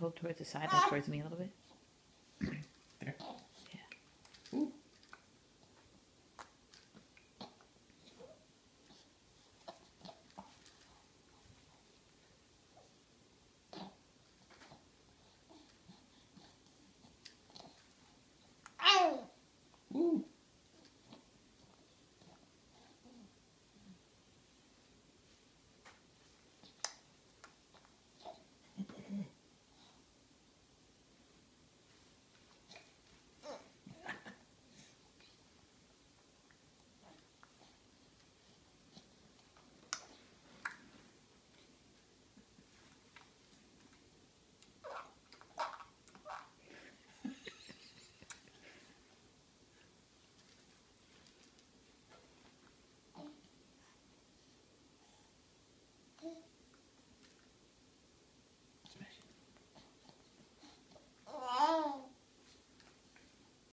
hold towards the side, like towards me a little bit.